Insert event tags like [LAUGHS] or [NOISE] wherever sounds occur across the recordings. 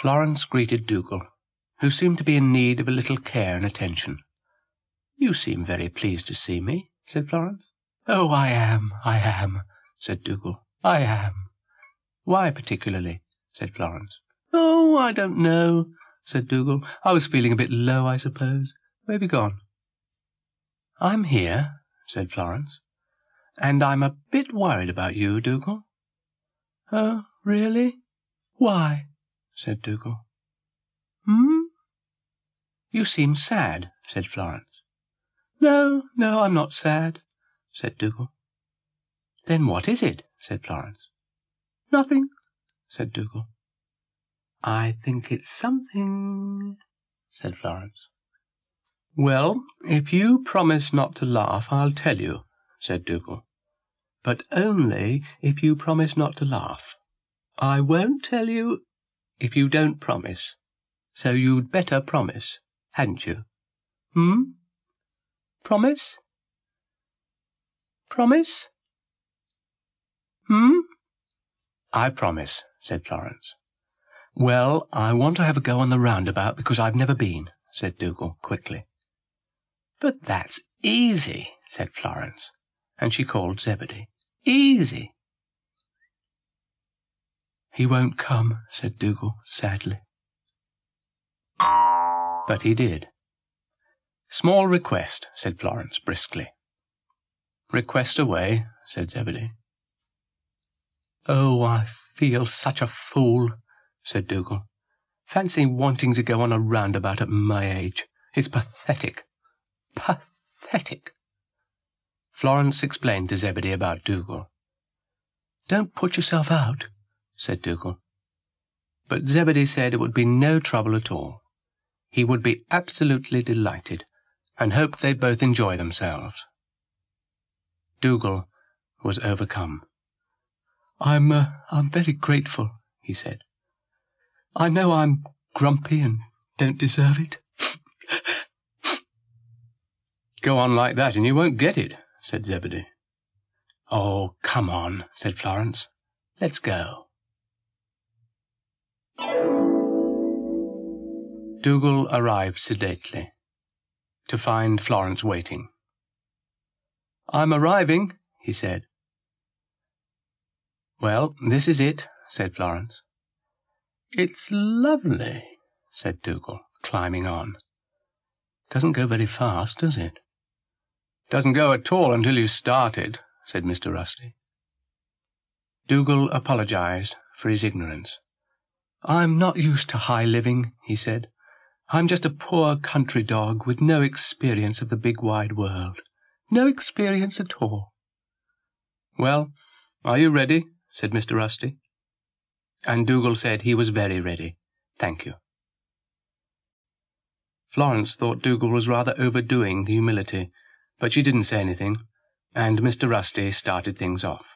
Florence greeted Dougal, who seemed to be in need of a little care and attention. You seem very pleased to see me, said Florence. Oh, I am, I am, said Dougal. I am. Why particularly? said Florence. Oh, I don't know, said Dougal. I was feeling a bit low, I suppose. Where have you gone? I'm here, said Florence, and I'm a bit worried about you, Dougal. Oh, really? Why? said Dougal. Hmm? You seem sad, said Florence. No, no, I'm not sad, said Dougal. Then what is it? said Florence. Nothing, said Dougal. I think it's something, said Florence. Well, if you promise not to laugh, I'll tell you, said Dougal. But only if you promise not to laugh. I won't tell you if you don't promise. So you'd better promise, hadn't you? Hmm? Promise? Promise? Hmm? I promise, said Florence. Well, I want to have a go on the roundabout because I've never been, said Dougal quickly. But that's easy, said Florence, and she called Zebedee. Easy. He won't come, said Dougal sadly. But he did. Small request, said Florence briskly. Request away, said Zebedee. Oh, I feel such a fool, said Dougal. Fancy wanting to go on a roundabout at my age. It's pathetic. Pathetic. Florence explained to Zebedee about Dougal. Don't put yourself out, said Dougal. But Zebedee said it would be no trouble at all. He would be absolutely delighted, and hoped they'd both enjoy themselves. Dougal was overcome. I'm, uh, I'm very grateful, he said. I know I'm grumpy and don't deserve it. [LAUGHS] Go on like that and you won't get it, said Zebedee. Oh, come on, said Florence. Let's go. Dougal arrived sedately, to find Florence waiting. I'm arriving, he said. Well, this is it, said Florence. It's lovely, said Dougal, climbing on. Doesn't go very fast, does it? Doesn't go at all until you started, said Mr. Rusty. Dougal apologized for his ignorance. I'm not used to high living, he said. I'm just a poor country dog with no experience of the big wide world. No experience at all. Well, are you ready? said Mr. Rusty. And Dougal said he was very ready. Thank you. Florence thought Dougal was rather overdoing the humility, but she didn't say anything, and Mr. Rusty started things off.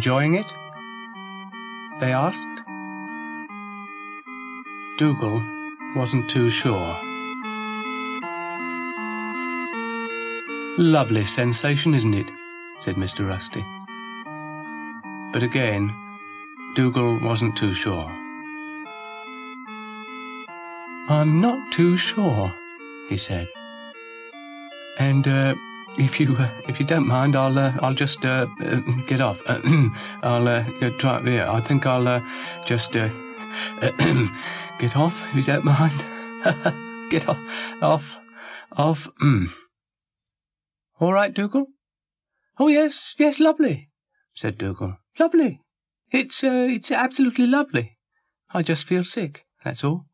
Enjoying it? They asked. Dougal wasn't too sure. Lovely sensation, isn't it? said Mr. Rusty. But again, Dougal wasn't too sure. I'm not too sure, he said. And, uh, if you uh, if you don't mind, I'll uh, I'll just uh, uh get off. [CLEARS THROAT] I'll uh, try. Yeah, I think I'll uh, just [CLEARS THROAT] get off if you don't mind. [LAUGHS] get off, off, off. Mm. All right, Dougal. Oh yes, yes, lovely," said Dougal. "Lovely. It's it's absolutely lovely. I just feel sick. That's all."